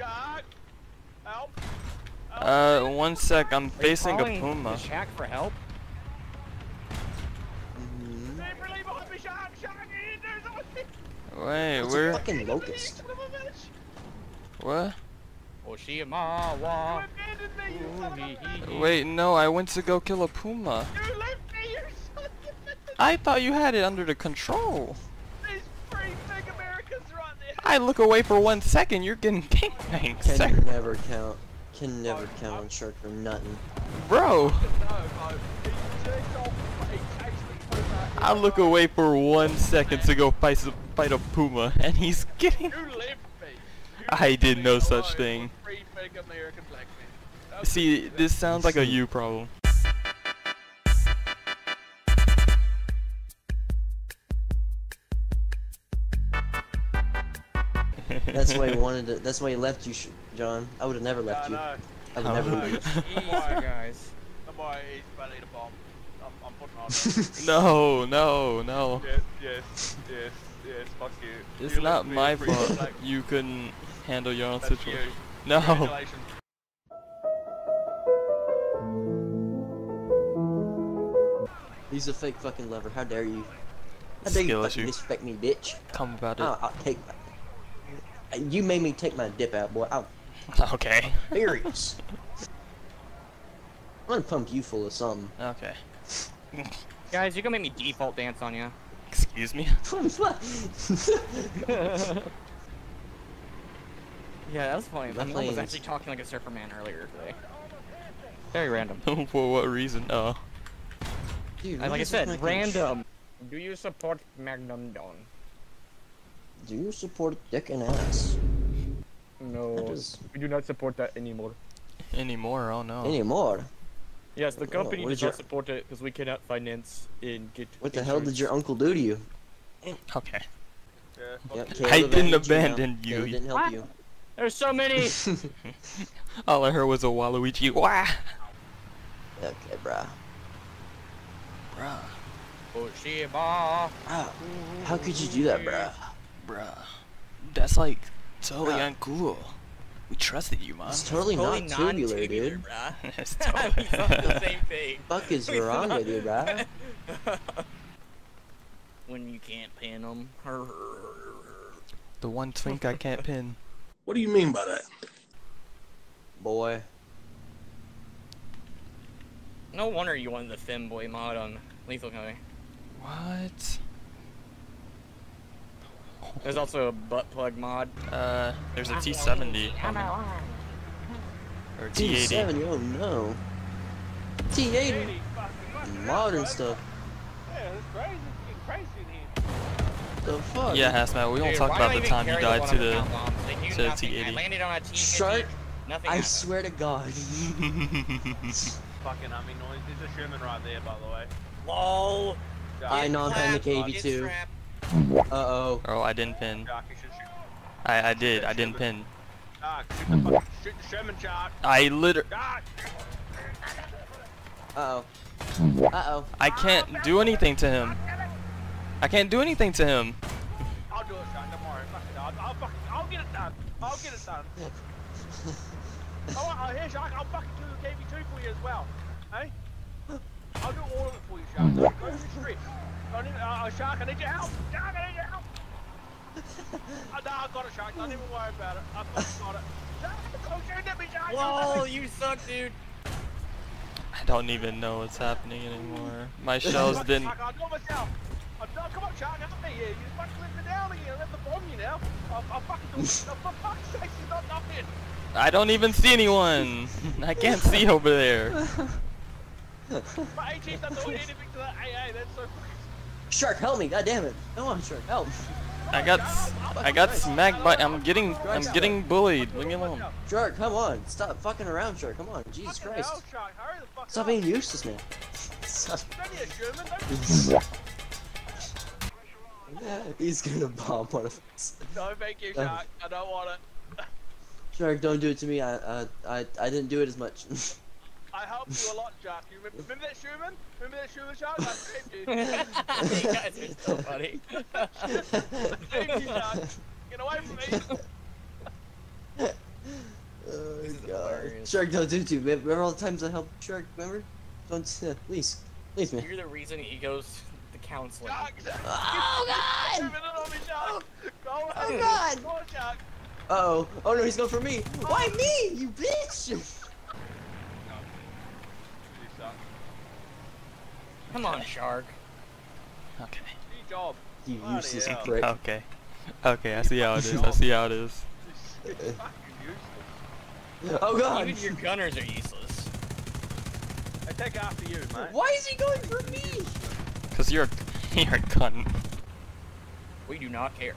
shark! Help! Help Uh, one sec. I'm Are facing a puma. The shack for help? Mhm. Hey, really behind me, shark! Shark! you need to do something. Wait, a where? fucking locust. Son of a. What? Oshimawa. You abandoned me, you son of a Ooh, hee, bitch. hee, hee. Wait, no. I went to go kill a puma. You left me, you son of a. I thought you had it under the control. There's three big Americans right there. I look away for one second. You're getting gangbanged, Can sir. never count. Can never count on Shark for nothing. bro. No, bro. He takes off, he takes me through that. I look away for one second to go fight s- fight a puma, and he's getting. You left me. You I did no such thing. with Three big American black men. That's See, this sounds like a you problem. That's why he wanted to. That's why he left you, John. I would have never Yeah, left you. know. I would Oh. never know. leave. Easy, guys. I'm alright, he's about to eat a bomb. I'm, I'm putting on. No, no, no. yes, yes, yes, yes, fuck you. It's You not my fault. black- You couldn't handle your own That's you. situation. No. He's a fake fucking lover. How dare you? How dare you Skill fucking issue. disrespect me, bitch? Come about it. I'll, I'll take. You made me take my dip out, boy. I'm Okay. furious. I'm gonna pump you full of something. Okay. Guys, you can make me default dance on you. Excuse me. Yeah, that was funny. My I was actually talking like a surfer man earlier today. Very random. For what reason? Oh. Dude, like I said, random. Do you support Magnum Dawn? Do you support dick and ass? No, That is- we do not support that anymore. Anymore? Oh no. Anymore? Yes, the Oh, company does your- not support it because we cannot finance and get. What the hell did your uncle do to you? Okay. Yeah, fuck Yep, I didn't abandoned you abandon you. Didn't help What? you. There's so many. All I heard was a Waluigi. Wah! okay, bruh. Bruh. Oshiba. Bruh. How could you do that, bruh? Bruh. That's like totally Bruh. uncool. We trusted you, man. It's totally, Totally not tubular, non-tubular, dude. bruh. It's totally- thought the same thing. Fuck is We wrong thought- with you, bruh? when you can't pin them. the one twink I can't pin. What do you mean by that? Boy. No wonder you wanted the femboy mod on Lethal Company. What? There's also a butt plug mod. Uh, there's a T70. Or T80. T70, oh no. T80. Modern stuff. The fuck? Yeah, Hasmat. we won't talk about the time you died to the, T80. I Shark, nothing I swear to God. Fucking ummy noise. There's a Sherman right there, by the way. LOL! I noned the KV2. Uh-oh. Oh, I didn't pin. Jock, I, I did. I didn't pin. I literally... Uh-oh. Uh-oh. I can't do anything to him. I can't do anything to him. I'll do it, Sean. Don't worry. I'll, I'll, fucking, I'll get it done. I'll get it done. oh, I'll, here, Jock. I'll fucking do the KV2 for you as well. Hey? I'll do all of it for you, Sean. Don't don't stress. I uh, Shark, I need your help. Shark, I need your help. uh, no, I got it, Shark. Don't even worry about it. I've got, got it. Shark, don't shoot at me, Shark. LOL, you suck, dude. I don't even know what's happening anymore. My shells Fuck, didn't. Shark, I'll do it myself. I'll do, come on, Shark, help me here. You fucking lift me down again. Let the bomb you now. I'll, I'll fucking do it. No, for fuck's sake, she's not nothing. I don't even see anyone. I can't see over there. My AT's not doing anything to that AA. That's so fucking Shark, help me! God damn it! Come on, Shark, help! I got I got smacked by. I'm getting I'm getting bullied. Leave me alone. Shark, come on! Stop fucking around, Shark. Come on, Jesus Christ! hell, Shark, hurry the fuck Stop being useless, man. Stop. Don't be a Sherman, don't He's gonna bomb one of us. No, thank you, Shark. I don't want it. Shark, don't do it to me. I, I, I, I didn't do it as much. I helped you a lot, Shark. You remember, remember that Sherman? Remember that Sherman, Shark? I saved you. you guys are so funny. I saved you, Shark. Get away from me. Oh, God. Shark, don't do too. Remember all the times I helped Shark? Remember? Don't. Uh, please, please, man. You're the reason he goes to counseling. Shark! Oh Two God! minutes on me, Shark! Go! Oh, God. Go on, Shark! Uh oh. Oh no, he's going for me. Why me? You bitch! No. You suck. Come on, Shark. Okay. Good job. You Bloody useless hell. prick. Okay. Okay, I see how it is. I see how it is. This is fucking useless. Oh God! Even your gunners are useless. I take after you, mate. Why is he going for me? Cause you're you're a cunt. We do not care.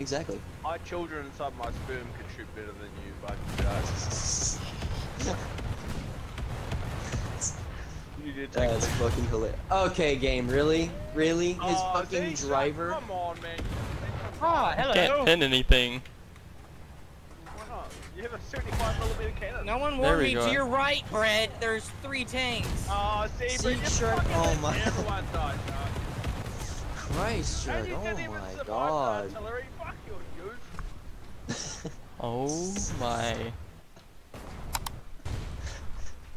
Exactly. My children inside my sperm can shoot better than you, fucking uh, guys. You did take That's the- fucking hilarious. Okay, game. Really? Really? His Oh, fucking see, driver? Come on, man. Ah, hello. Can't pin anything. Why not? You have a 75 millimeter cannon. No one There warned we me go. to your right, Brett. There's three tanks. Oh, see, See, but just Shark? fucking Oh my- Everyone die, Shark. Christ, And Shark. you Oh my survive god. Fuck you, you. Oh my.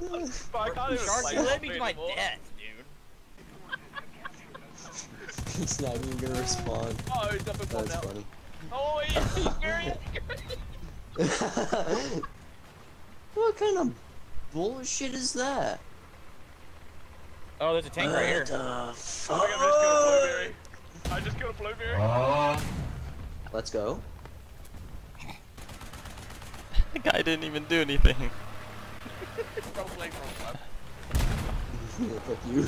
I can't even Shark, you led me to my death, dude. He's not even gonna respond. Oh, he's up in one That's funny. Oh, he's, he's very what kind of bullshit is that? Oh, there's a tank right here. What the Oh fuck? my god, I just killed a blueberry. I just killed a blueberry. Let's go. The guy didn't even do anything. Don't blame wrong one. Fuck you.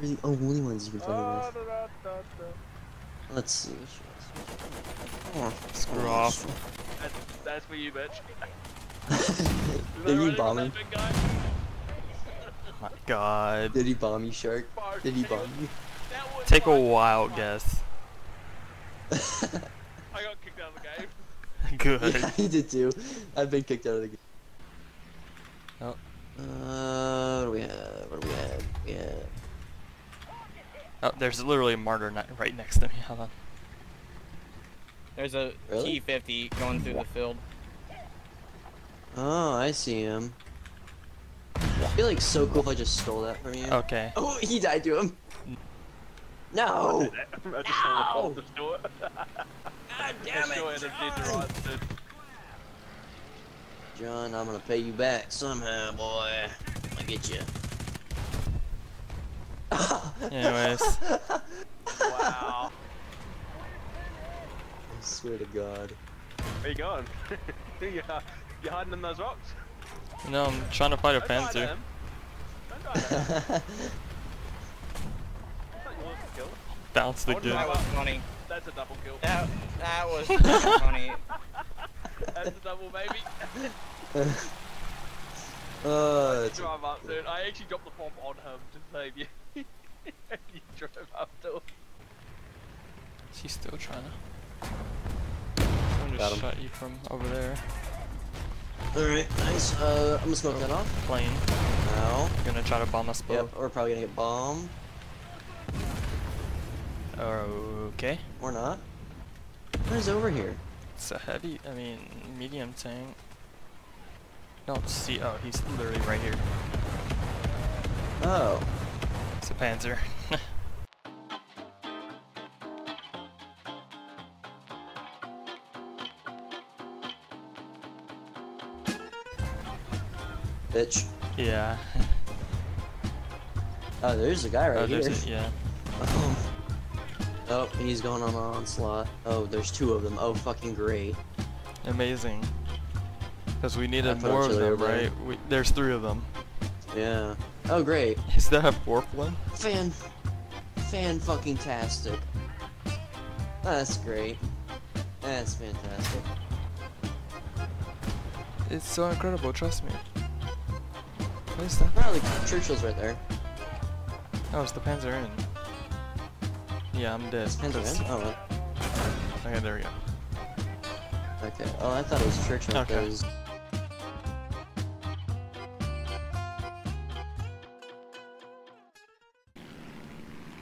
We're the only ones you can play with. Let's see. Oh, Screw oh, off. That's, that's for you, bitch. Did he Ready bomb me? My God. Did he bomb you, Shark? Did he bomb you? Take a wild guess. I got kicked out of the game. Good. yeah, he did too. I've been kicked out of the game. Oh. Uh, what do we have? What do we have? We have. Oh, there's literally a Marder right next to me. Hold on. There's a Really? T-50 going through the field. Oh, I see him. I feel like so cool if I just stole that from you. Okay. Oh, he died to him. No. I just Ow! Let's do it. God Let's do it. It's dead to rights, dude. John, I'm gonna pay you back somehow, boy. I'll get you. Anyways. Wow. I swear to God. Where you going? you, uh, you hiding in those rocks? No, I'm trying to fight a Don't die to panzer. him. Don't die to him. That's not yours to kill. Bounced I wouldn't again. That was funny. That's a double kill. That, that was funny. That's a double, baby. oh, that's Drive up, dude. I actually dropped the bomb on him to save you. you drove up to him. She's still trying to. I'm Got just shot you from over there. Alright, nice. Uh, I'm gonna smoke that off. Plane. Now. Gonna try to bomb us both. Yep, we're probably gonna get bombed. Okay. Or not. What is over here? It's a heavy, I mean, medium tank. Don't see, oh, he's literally right here. Oh. It's a panzer. Bitch. yeah. Oh, there's a guy right oh, here. a, yeah. Oh. he's going on an onslaught. Oh, there's two of them. Oh, fucking great. Amazing. Because we needed more of them, right? We, there's three of them. Yeah. Oh, great. Is that a fourth one? Fan. Fan fucking tastic. That's great. That's fantastic. It's so incredible, trust me. What is that? Oh, Churchill's right there. Oh, it's the Panzer Inn. Yeah, I'm dead. Hands are 'cause- Oh, well. Okay, there we go. okay. Oh, I thought it was Churchill Okay. because.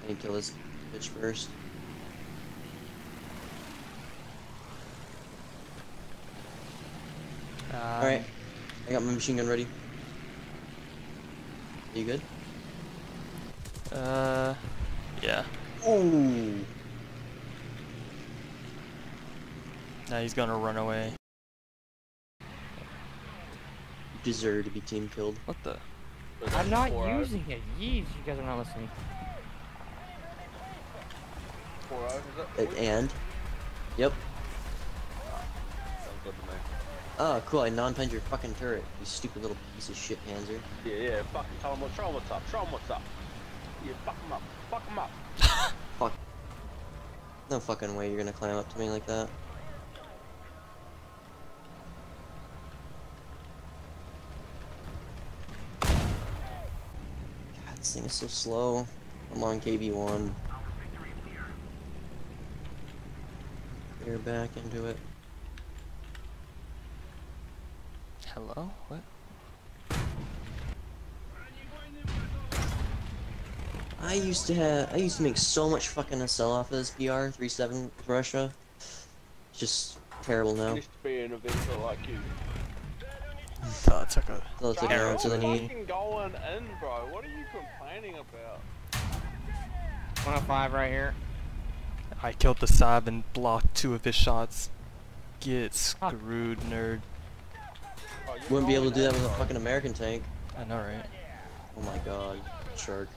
I need to kill this bitch first. Um, Alright. I got my machine gun ready. You good? Uh, yeah. Ooh. Now he's gonna run away. You deserve to be team killed. What the? I'm not Four hours. using it. Yeez, you guys are not listening. Four hours, is it? and? Yep. Sounds good to me. Oh, cool. I non-pinned your fucking turret. You stupid little piece of shit, Panzer. Yeah, yeah, fucking tell him what, show him what's up, tell him what's up. Yeah, fuck him up, fuck him up. No fucking way you're gonna climb up to me like that. God, this thing is so slow. I'm on KV1. You're back into it. Hello? What? I used to have, I used to make so much fucking SL off of this PR 37 with Russia. It's just terrible now. Finished being a victor like you. Oh, it took a. So it's like Bro, an Arrow arrow to the knee. fucking going in, bro. What are you complaining about? 105 right here. I killed the Saab and blocked two of his shots. Get screwed, nerd. Bro, you Wouldn't be able to do that with a fucking American tank. I know, right? Oh my god. Shark.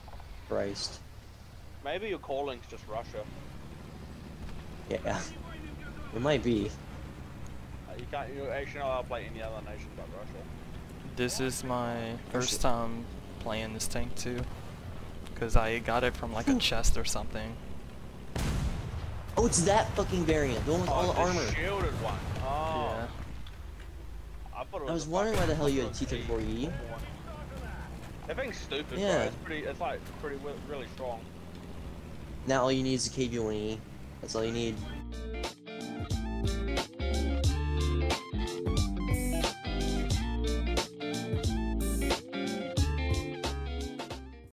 Christ. Maybe your calling's just Russia. Yeah. It might be. Uh, You can't. You're actually not allowed to play any other nation but Russia. This is my shit. first time playing this tank too. Because I got it from like a chest or something. Oh, it's that fucking variant. The one with all the the armor. shielded one. Oh. Yeah. I, thought it I was was wondering why the hell you had fucking T-34E. That thing's stupid, bro. Yeah. It's pretty. It's like pretty really strong. Now all you need is a KV1E. That's all you need.